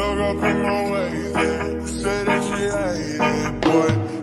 Stuck up in my ways, Yeah. Say that she hated it, boy.